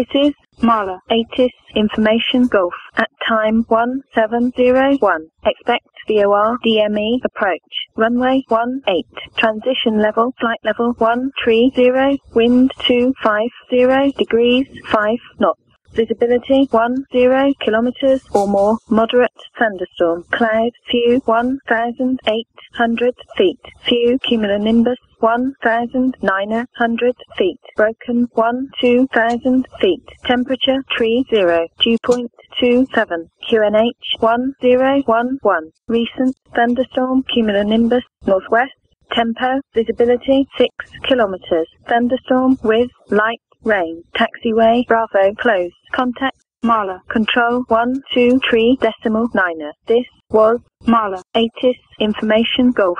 This is Malé, ATIS Information Golf at time 1701. Expect VOR DME approach. Runway 18. Transition level, flight level 130. Wind 250 degrees 5 knots. Visibility 10 kilometers or more. Moderate thunderstorm. Cloud few 1,800 feet. Few cumulonimbus 1,900 feet. Broken 1 2,000 feet. Temperature tree 0. Dew point 27. QNH 1011. Recent thunderstorm cumulonimbus northwest. Tempo visibility 6 kilometers. Thunderstorm with light rain. Taxiway Bravo closed. Contact Malé. Control 123 decimal niner. This was Malé. ATIS Information Golf.